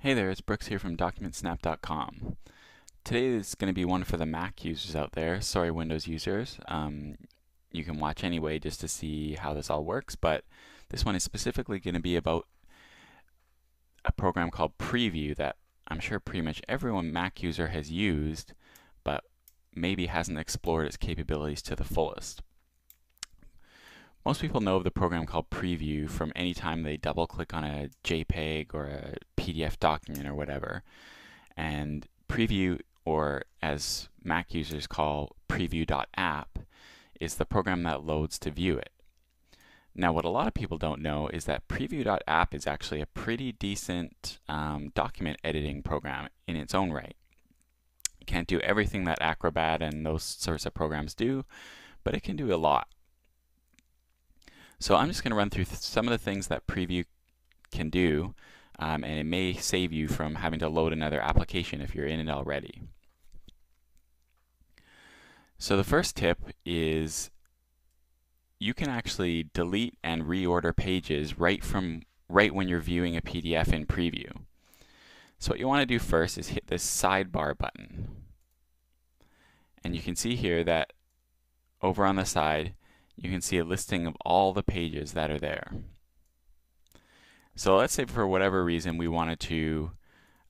Hey there, it's Brooks here from DocumentSnap.com. Today is going to be one for the Mac users out there. Sorry, Windows users. Um, you can watch anyway just to see how this all works, but this one is specifically going to be about a program called Preview that I'm sure pretty much everyone Mac user has used, but maybe hasn't explored its capabilities to the fullest. Most people know of the program called Preview from any time they double click on a JPEG or a PDF document or whatever. And Preview, or as Mac users call Preview.app, is the program that loads to view it. Now, what a lot of people don't know is that Preview.app is actually a pretty decent um, document editing program in its own right. It can't do everything that Acrobat and those sorts of programs do, but it can do a lot. So I'm just going to run through th some of the things that Preview can do, um, and it may save you from having to load another application if you're in it already. So the first tip is you can actually delete and reorder pages right from right when you're viewing a PDF in Preview. So what you want to do first is hit this sidebar button. And you can see here that over on the side you can see a listing of all the pages that are there. So let's say for whatever reason we wanted to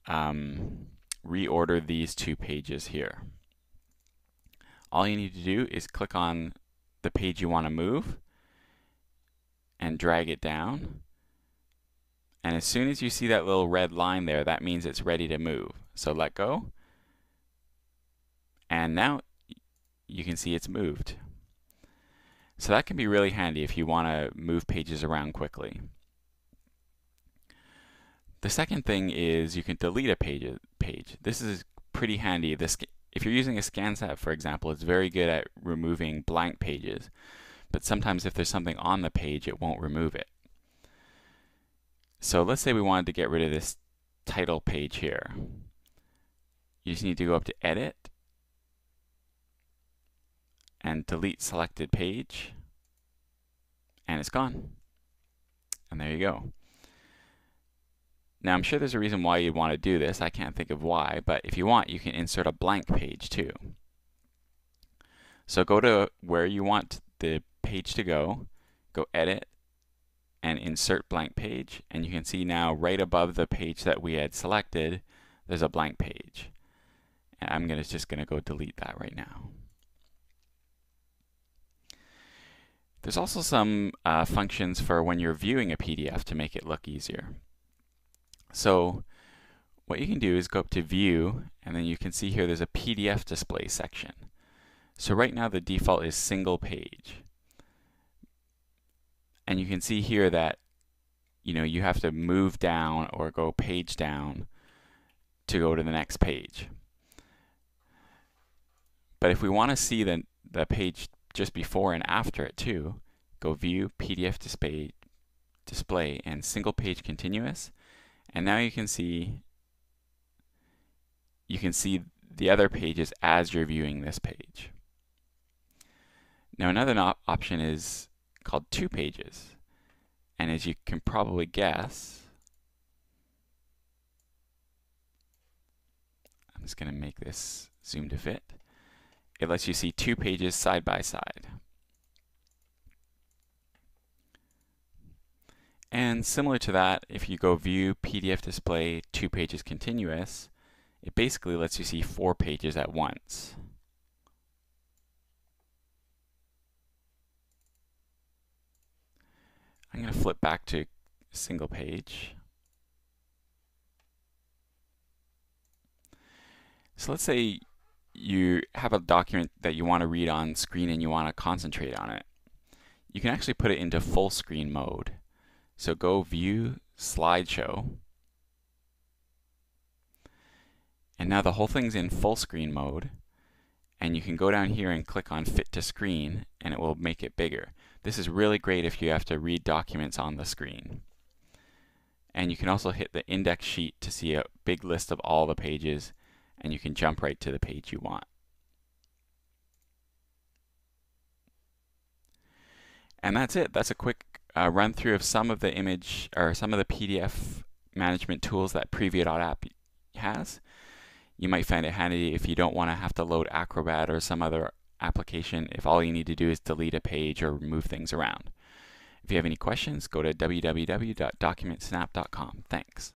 um, reorder these two pages here. All you need to do is click on the page you want to move and drag it down. And as soon as you see that little red line there, that means it's ready to move. So let go. And now you can see it's moved. So that can be really handy if you want to move pages around quickly. The second thing is you can delete a page. page. This is pretty handy. This, if you're using a ScanSnap, for example, it's very good at removing blank pages. But sometimes if there's something on the page, it won't remove it. So let's say we wanted to get rid of this title page here. You just need to go up to Edit, and delete selected page and it's gone. And there you go. Now I'm sure there's a reason why you'd want to do this. I can't think of why, but if you want, you can insert a blank page too. So go to where you want the page to go, go edit, and insert blank page, and you can see now right above the page that we had selected, there's a blank page. And I'm gonna, just going to go delete that right now. There's also some uh, functions for when you're viewing a PDF to make it look easier. So what you can do is go up to View, and then you can see here there's a PDF display section. So right now the default is single page. And you can see here that you know you have to move down or go page down to go to the next page. But if we want to see the, the page just before and after it too, go View, PDF Display, display and Single Page Continuous. And now you can see you can see the other pages as you're viewing this page. Now another op option is called two pages. And as you can probably guess, I'm just going to make this zoom to fit it lets you see two pages side by side. And similar to that, if you go View, PDF Display, Two Pages Continuous, it basically lets you see four pages at once. I'm going to flip back to single page. So let's say you have a document that you want to read on screen and you want to concentrate on it, you can actually put it into full screen mode. So go View Slideshow. And now the whole thing's in full screen mode. And you can go down here and click on Fit to Screen and it will make it bigger. This is really great if you have to read documents on the screen. And you can also hit the index sheet to see a big list of all the pages and you can jump right to the page you want. And that's it. That's a quick uh, run through of some of the image or some of the PDF management tools that Preview.app has. You might find it handy if you don't want to have to load Acrobat or some other application if all you need to do is delete a page or move things around. If you have any questions, go to www.documentsnap.com. Thanks.